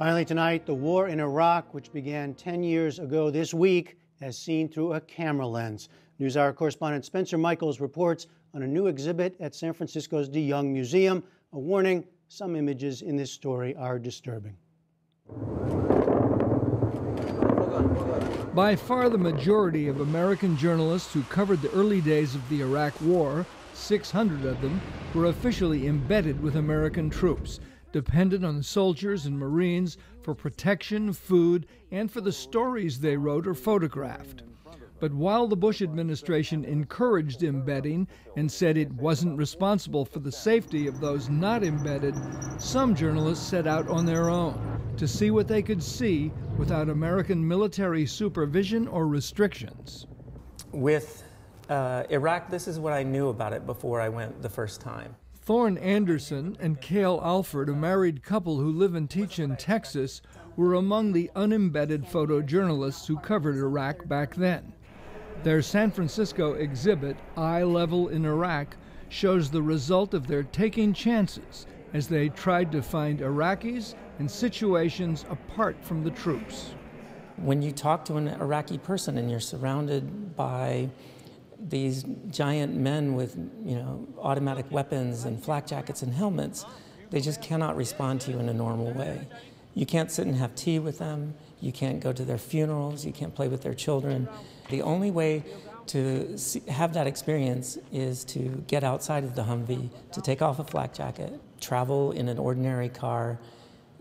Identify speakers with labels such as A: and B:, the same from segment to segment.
A: Finally, tonight, the war in Iraq, which began 10 years ago this week, as seen through a camera lens. NewsHour correspondent Spencer Michels reports on a new exhibit at San Francisco's DeYoung Museum. A warning some images in this story are disturbing.
B: By far the majority of American journalists who covered the early days of the Iraq War, 600 of them, were officially embedded with American troops, dependent on the soldiers and Marines for protection, food, and for the stories they wrote or photographed. But while the Bush administration encouraged embedding and said it wasn't responsible for the safety of those not embedded, some journalists set out on their own to see what they could see without American military supervision or restrictions.
C: With uh, Iraq, this is what I knew about it before I went the first time.
B: Thorne Anderson and Kael Alford, a married couple who live and teach in Texas, were among the unembedded photojournalists who covered Iraq back then. Their San Francisco exhibit, Eye Level in Iraq, shows the result of their taking chances as they tried to find Iraqis in situations apart from the troops.
C: When you talk to an Iraqi person and you're surrounded by these giant men with you know automatic weapons and flak jackets and helmets, they just cannot respond to you in a normal way. You can't sit and have tea with them. You can't go to their funerals. You can't play with their children. The only way to have that experience is to get outside of the Humvee, to take off a flak jacket, travel in an ordinary car,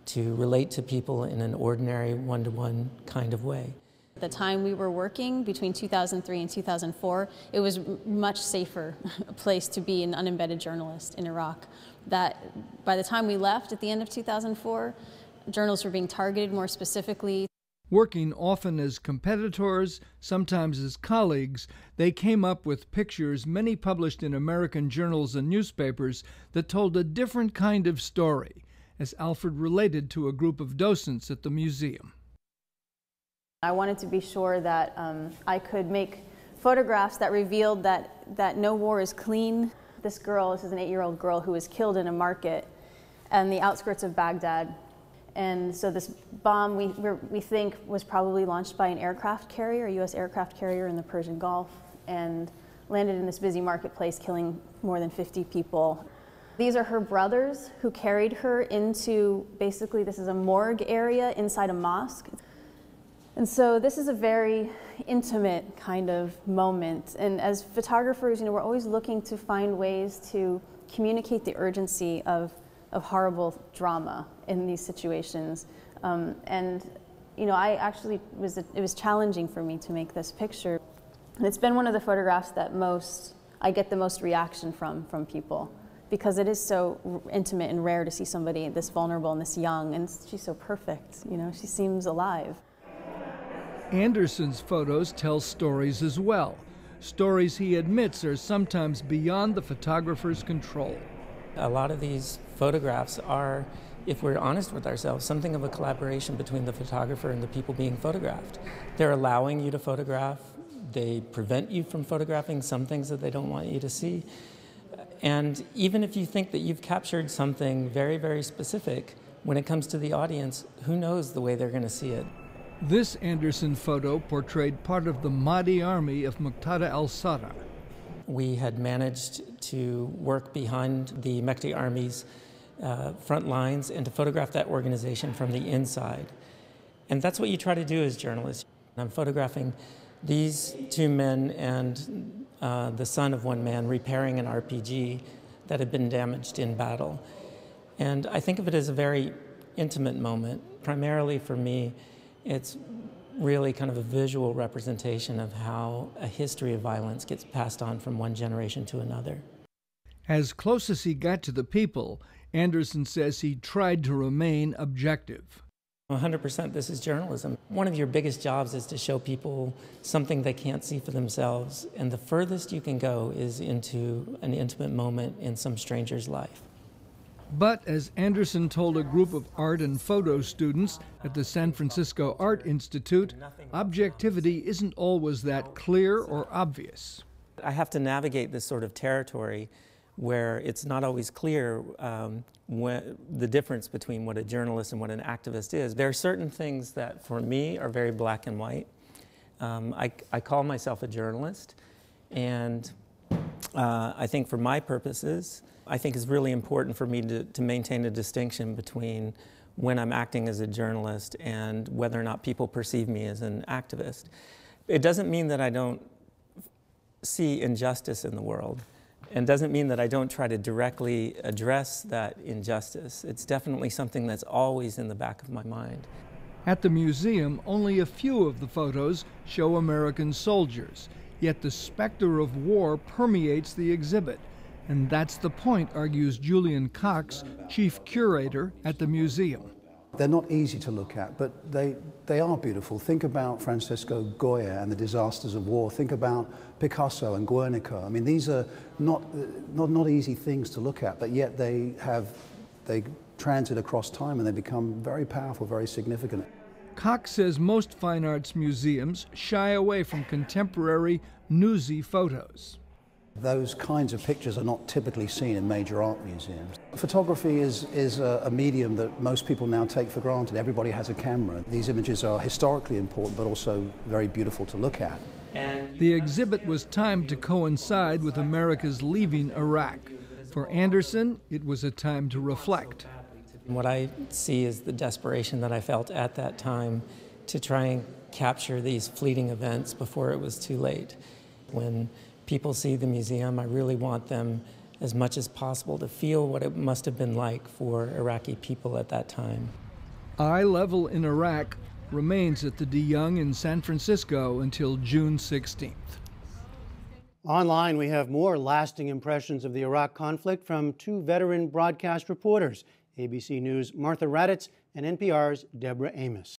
C: to relate to people in an ordinary one to one kind of way.
D: The time we were working between 2003 and 2004, it was much safer place to be an unembedded journalist in Iraq. That by the time we left at the end of 2004, journalists were being targeted more specifically.
B: Working often as competitors, sometimes as colleagues, they came up with pictures, many published in American journals and newspapers, that told a different kind of story, as Alford related to a group of docents at the museum.
D: I wanted to be sure that um, I could make photographs that revealed that, that no war is clean. This girl, this is an eight year old girl who was killed in a market on the outskirts of Baghdad and so this bomb, we, we think, was probably launched by an aircraft carrier, a U.S. aircraft carrier in the Persian Gulf, and landed in this busy marketplace, killing more than 50 people. These are her brothers who carried her into basically, this is a morgue area inside a mosque. And so this is a very intimate kind of moment. And as photographers, you know, we're always looking to find ways to communicate the urgency of of horrible drama in these situations. Um, and you know, I actually was it was challenging for me to make this picture. And it's been one of the photographs that most I get the most reaction from from people because it is so intimate and rare to see somebody this vulnerable and this young and she's so perfect, you know, she seems alive.
B: Anderson's photos tell stories as well. Stories he admits are sometimes beyond the photographer's control.
C: A lot of these photographs are, if we're honest with ourselves, something of a collaboration between the photographer and the people being photographed. They're allowing you to photograph, they prevent you from photographing some things that they don't want you to see. And even if you think that you've captured something very, very specific, when it comes to the audience, who knows the way they're going to see it?
B: This Anderson photo portrayed part of the Mahdi army of Muqtada al Sadr.
C: We had managed to work behind the Mahdi army's uh, front lines and to photograph that organization from the inside. And that's what you try to do as journalists. I'm photographing these two men and uh, the son of one man repairing an RPG that had been damaged in battle. And I think of it as a very intimate moment. Primarily for me, it's really kind of a visual representation of how a history of violence gets passed on from one generation to another.
B: As close as he got to the people, Anderson says he tried to remain objective.
C: 100% this is journalism. One of your biggest jobs is to show people something they can't see for themselves, and the furthest you can go is into an intimate moment in some stranger's life.
B: But as Anderson told a group of art and photo students at the San Francisco Art Institute, objectivity isn't always that clear or obvious.
C: I have to navigate this sort of territory where it's not always clear um, when, the difference between what a journalist and what an activist is. There are certain things that, for me, are very black and white. Um, I, I, call myself a journalist, and uh, I think for my purposes, I think it's really important for me to, to maintain a distinction between when I'm acting as a journalist and whether or not people perceive me as an activist. It doesn't mean that I don't see injustice in the world and doesn't mean that I don't try to directly address that injustice. It's definitely something that's always in the back of my mind.
B: At the museum, only a few of the photos show American soldiers, yet the specter of war permeates the exhibit. And that's the point, argues Julian Cox, chief curator at the museum.
E: They're not easy to look at, but they, they are beautiful. Think about Francisco Goya and the disasters of war. Think about Picasso and Guernica. I mean, these are not, not, not easy things to look at, but yet they have, they transit across time and they become very powerful, very significant.
B: Cox says most fine arts museums shy away from contemporary, newsy photos.
E: Those kinds of pictures are not typically seen in major art museums. Photography is, is a, a, medium that most people now take for granted. Everybody has a camera. These images are historically important but also very beautiful to look at.
B: The exhibit was timed to coincide with America's leaving Iraq. For Anderson, it was a time to reflect.
C: What I see is the desperation that I felt at that time to try and capture these fleeting events before it was too late. When people see the museum, I really want them as much as possible to feel what it must have been like for Iraqi people at that time.
B: Eye Level in Iraq remains at the De Young in San Francisco until June 16th.
A: Online, we have more lasting impressions of the Iraq conflict from two veteran broadcast reporters ABC News' Martha Raddatz and NPR's Deborah Amos.